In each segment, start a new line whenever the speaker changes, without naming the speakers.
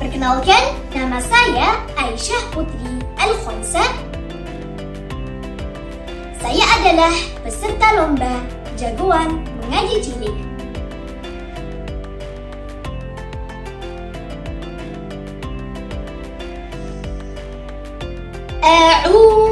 Perkenalkan, nama saya Aisyah Putri Al-Khonsa. Saya adalah peserta lomba jagoan mengaji cilik أعوذ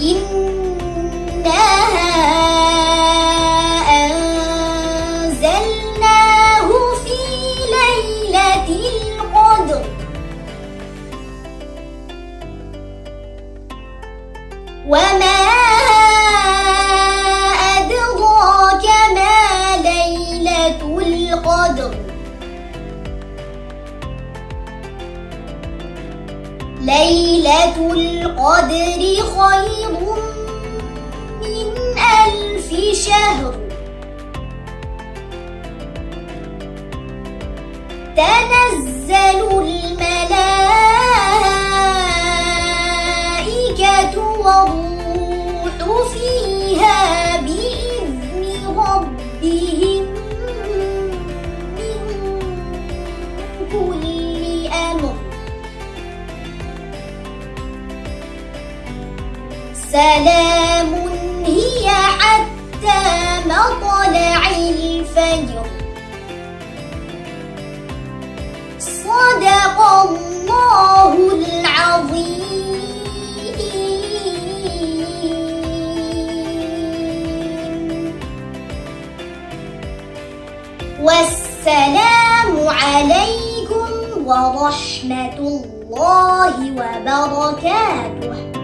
إنا أنزلناه في ليلة القدر. وما أدراك ما ليلة القدر. ليلة القدر خير تنزل الملائكة والروح فيها بإذن ربهم من كل أمر. سلام هي حتى صدق الله العظيم. والسلام عليكم ورحمة الله وبركاته.